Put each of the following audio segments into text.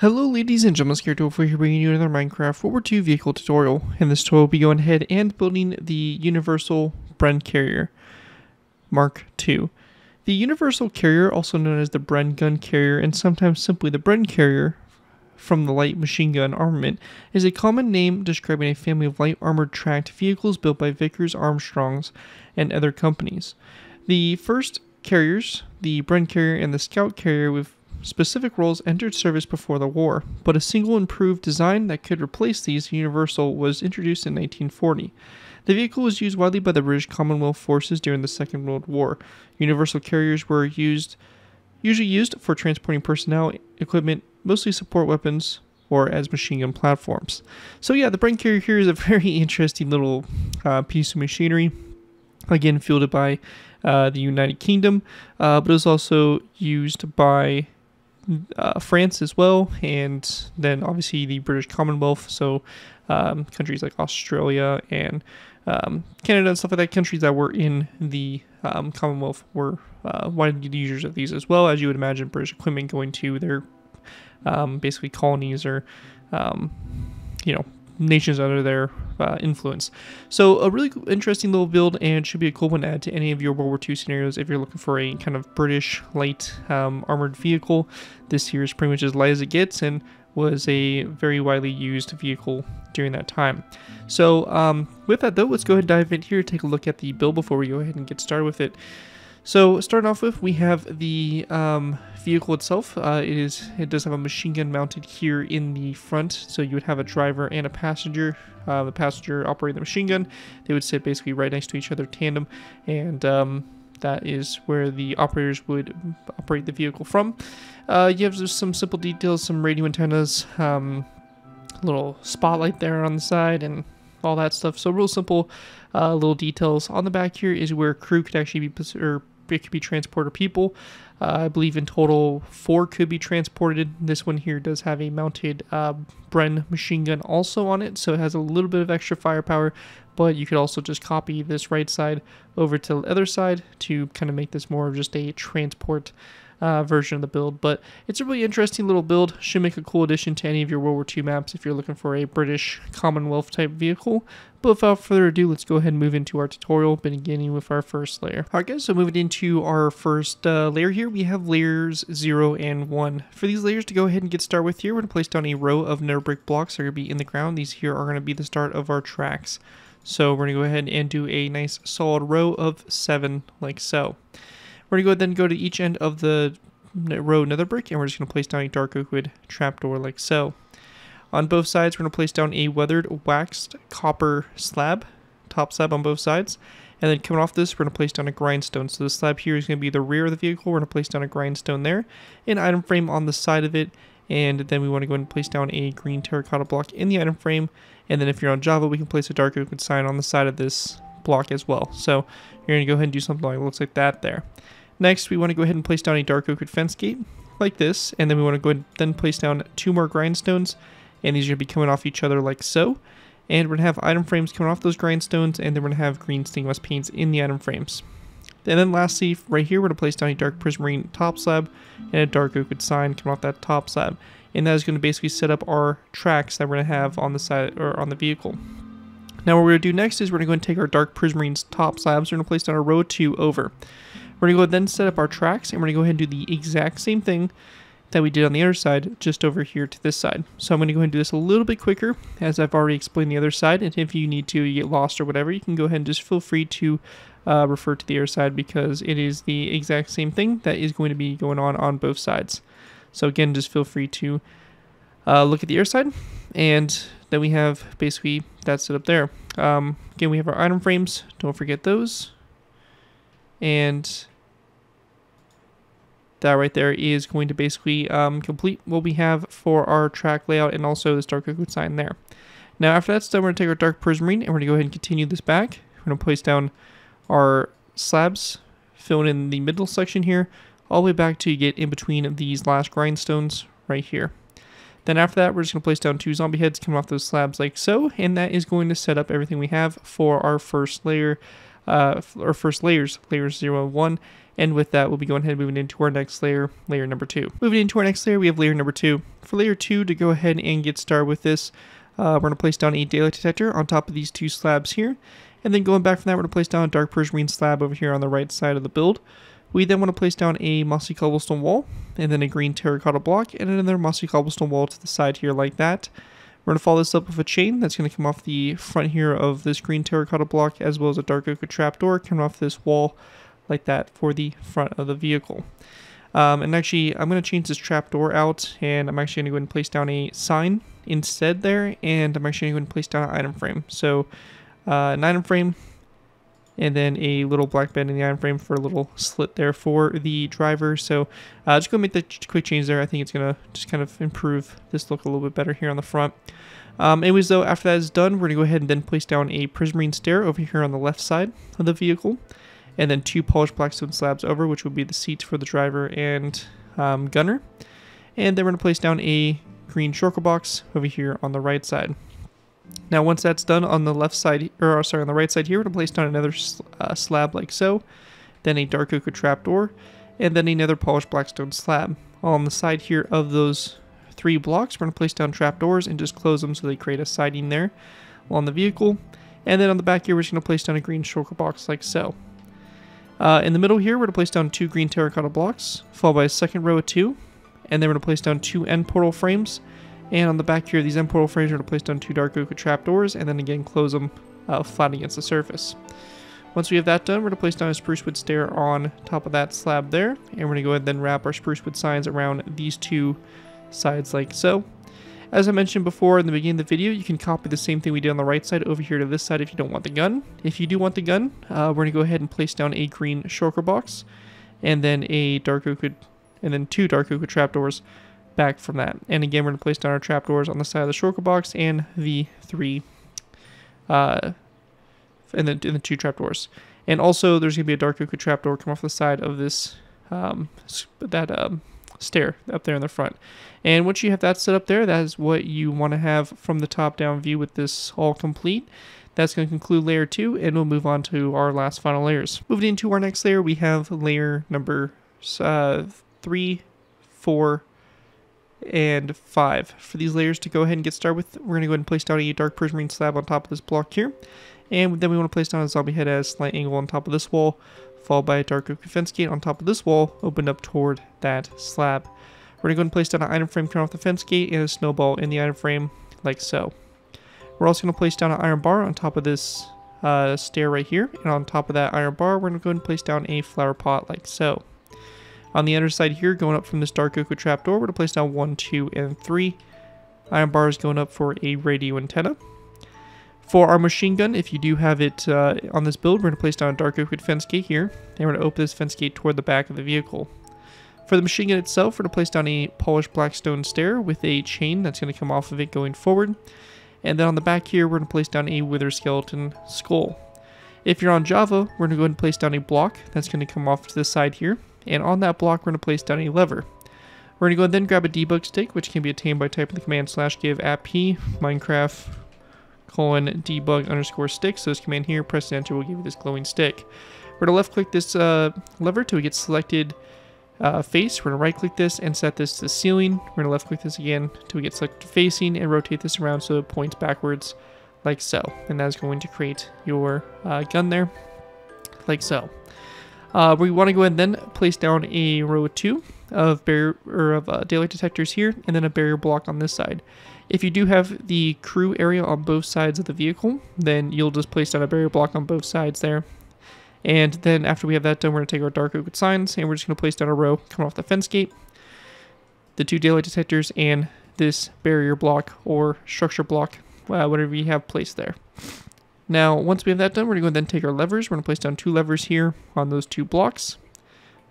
Hello ladies and gentlemen, Scared for here bringing you another Minecraft World War II vehicle tutorial. In this tutorial we'll be going ahead and building the Universal Bren Carrier Mark II. The Universal Carrier, also known as the Bren Gun Carrier and sometimes simply the Bren Carrier from the light machine gun armament, is a common name describing a family of light armored tracked vehicles built by Vickers Armstrongs and other companies. The first carriers, the Bren Carrier and the Scout Carrier with specific roles entered service before the war, but a single improved design that could replace these Universal was introduced in 1940. The vehicle was used widely by the British Commonwealth forces during the Second World War. Universal carriers were used usually used for transporting personnel, equipment, mostly support weapons, or as machine gun platforms. So yeah, the Bren carrier here is a very interesting little uh, piece of machinery. Again, fielded by uh, the United Kingdom, uh, but it was also used by uh, France as well, and then obviously the British Commonwealth. So um, countries like Australia and um, Canada and stuff like that, countries that were in the um, Commonwealth were uh, widely users of these as well, as you would imagine British equipment going to their um, basically colonies or um, you know nations under their uh, influence. So a really interesting little build and should be a cool one to add to any of your World War II scenarios if you're looking for a kind of British light um, armored vehicle. This here is pretty much as light as it gets and was a very widely used vehicle during that time. So um, with that though, let's go ahead and dive in here, take a look at the build before we go ahead and get started with it. So starting off with, we have the um, vehicle itself. Uh, it is it does have a machine gun mounted here in the front, so you would have a driver and a passenger. Uh, the passenger operating the machine gun. They would sit basically right next to each other, tandem, and um, that is where the operators would operate the vehicle from. Uh, you have some simple details, some radio antennas, um, little spotlight there on the side, and all that stuff. So real simple uh, little details. On the back here is where crew could actually be, or it could be transporter people. Uh, I believe in total four could be transported. This one here does have a mounted uh, Bren machine gun also on it, so it has a little bit of extra firepower. But you could also just copy this right side over to the other side to kind of make this more of just a transport uh, version of the build. But it's a really interesting little build. Should make a cool addition to any of your World War II maps if you're looking for a British Commonwealth type vehicle. But without further ado, let's go ahead and move into our tutorial, beginning with our first layer. Alright guys, so moving into our first uh, layer here, we have layers 0 and 1. For these layers to go ahead and get started with here, we're going to place down a row of nether brick blocks that are going to be in the ground. These here are going to be the start of our tracks. So we're going to go ahead and do a nice solid row of 7 like so. We're going to go and go to each end of the row nether brick, and we're just going to place down a dark oak wood trapdoor like so. On both sides, we're going to place down a weathered waxed copper slab, top slab on both sides. And then coming off this, we're going to place down a grindstone. So the slab here is going to be the rear of the vehicle. We're going to place down a grindstone there, an item frame on the side of it, and then we want to go and place down a green terracotta block in the item frame. And then if you're on Java, we can place a dark oak sign on the side of this block as well. So you're going to go ahead and do something like looks like that there. Next, we want to go ahead and place down a dark oak fence gate like this, and then we want to go ahead and then place down two more grindstones, and these are going to be coming off each other like so. And we're going to have item frames coming off those grindstones, and then we're going to have green stained glass paints in the item frames. And then lastly, right here, we're going to place down a dark prismarine top slab and a dark oak sign coming off that top slab. And that is going to basically set up our tracks that we're going to have on the side or on the vehicle. Now what we're going to do next is we're going to go and take our dark prismarine top slabs, we're going to place down a row two over. We're going to go then set up our tracks and we're going to go ahead and do the exact same thing that we did on the other side just over here to this side. So I'm going to go ahead and do this a little bit quicker as I've already explained the other side and if you need to you get lost or whatever you can go ahead and just feel free to uh, refer to the other side because it is the exact same thing that is going to be going on on both sides. So again just feel free to uh, look at the other side and then we have basically that set up there. Um, again we have our item frames, don't forget those and that right there is going to basically um, complete what we have for our track layout and also this dark oak sign there. Now after that's done, we're going to take our dark prismarine and we're going to go ahead and continue this back. We're going to place down our slabs, filling in the middle section here, all the way back to get in between these last grindstones right here. Then after that, we're just going to place down two zombie heads coming off those slabs like so, and that is going to set up everything we have for our first layer uh, our first layers, layers 0 and 1. And with that, we'll be going ahead and moving into our next layer, layer number 2. Moving into our next layer, we have layer number 2. For layer 2, to go ahead and get started with this, uh, we're going to place down a daylight detector on top of these two slabs here. And then going back from that, we're going to place down a dark prismarine slab over here on the right side of the build. We then want to place down a mossy cobblestone wall, and then a green terracotta block, and another mossy cobblestone wall to the side here like that. We're going to follow this up with a chain that's going to come off the front here of this green terracotta block, as well as a dark oak trapdoor coming off this wall like that for the front of the vehicle. Um, and actually, I'm going to change this trapdoor out, and I'm actually going to go ahead and place down a sign instead there, and I'm actually going to go ahead and place down an item frame. So, uh, an item frame, and then a little black bed in the item frame for a little slit there for the driver. So uh, just go make the quick change there. I think it's going to just kind of improve this look a little bit better here on the front. Um, anyways, though, after that is done, we're going to go ahead and then place down a prismarine stair over here on the left side of the vehicle. And then two polished blackstone slabs over, which will be the seats for the driver and um, gunner. And then we're going to place down a green shulker box over here on the right side. Now once that's done on the left side, or uh, sorry, on the right side here, we're going to place down another uh, slab like so, then a dark oak trapdoor, and then another polished blackstone slab. On the side here of those three blocks, we're going to place down trapdoors and just close them so they create a siding there on the vehicle. And then on the back here, we're just going to place down a green shulker box like so. Uh, in the middle here, we're going to place down two green terracotta blocks, followed by a second row of two, and then we're going to place down two end portal frames, and on the back here, these end portal frames are going to place down two dark oak trapdoors, and then again close them uh, flat against the surface. Once we have that done, we're going to place down a spruce wood stair on top of that slab there, and we're going to go ahead and then wrap our spruce wood signs around these two sides like so. As I mentioned before in the beginning of the video, you can copy the same thing we did on the right side over here to this side if you don't want the gun. If you do want the gun, uh, we're going to go ahead and place down a green shulker box, and then a dark oak, and then two dark oak trapdoors back from that. And again, we're going to place down our trapdoors on the side of the shulker box and the three, uh, and the, and the two trapdoors. And also, there's going to be a dark oak trapdoor come off the side of this, um, that um, stair up there in the front. And once you have that set up there, that is what you want to have from the top-down view with this all complete. That's going to conclude layer 2, and we'll move on to our last final layers. Moving into our next layer, we have layer number uh, 3, 4, and 5. For these layers to go ahead and get started with, we're going to go ahead and place down a dark prismarine slab on top of this block here. And then we want to place down a zombie head at a slight angle on top of this wall, followed by a dark oak fence gate on top of this wall, opened up toward that slab. We're going to go and place down an item frame coming off the fence gate and a snowball in the item frame, like so. We're also going to place down an iron bar on top of this uh, stair right here, and on top of that iron bar, we're going to go and place down a flower pot, like so. On the other side here, going up from this dark oak trapdoor, we're going to place down 1, 2, and 3. Iron bars going up for a radio antenna. For our machine gun, if you do have it uh, on this build, we're going to place down a dark oak fence gate here, and we're going to open this fence gate toward the back of the vehicle. For the machine gun itself, we're going to place down a polished black stone stair with a chain that's going to come off of it going forward. And then on the back here, we're going to place down a wither skeleton skull. If you're on Java, we're going to go ahead and place down a block that's going to come off to the side here and on that block we're going to place down a lever. We're going to go and then grab a debug stick, which can be obtained by typing the command slash give app p minecraft colon debug underscore stick. So this command here, press enter will give you this glowing stick. We're going to left click this uh, lever till we get selected uh, face. We're going to right click this and set this to ceiling. We're going to left click this again till we get selected facing and rotate this around so it points backwards like so. And that is going to create your uh, gun there like so. Uh, we want to go ahead and then place down a row of two of barrier or of uh, daylight detectors here, and then a barrier block on this side. If you do have the crew area on both sides of the vehicle, then you'll just place down a barrier block on both sides there. And then after we have that done, we're going to take our dark oak signs, and we're just going to place down a row coming off the fence gate, the two daylight detectors, and this barrier block or structure block, uh, whatever you have placed there. Now, once we have that done, we're going to then take our levers. We're going to place down two levers here on those two blocks,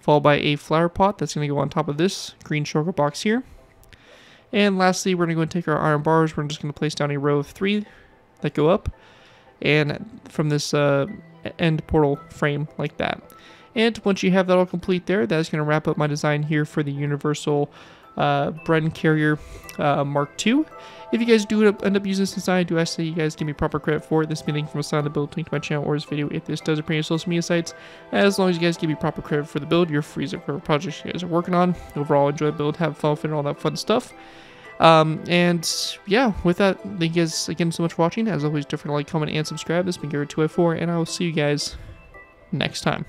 followed by a flower pot that's going to go on top of this green shulker box here. And lastly, we're going to go and take our iron bars. We're just going to place down a row of three that go up, and from this uh, end portal frame like that. And once you have that all complete there, that is going to wrap up my design here for the universal uh, Bren Carrier uh, Mark II. If you guys do end up using this design, I do ask that you guys give me proper credit for it. This being from a sign of the build link to my channel or this video if this does appear on social media sites. As long as you guys give me proper credit for the build, you're free to whatever projects you guys are working on. Overall, enjoy the build, have fun with it, and all that fun stuff. Um, and yeah, with that, thank you guys again so much for watching. As always, to like, comment, and subscribe. This has been Garrett2by4, and I will see you guys next time.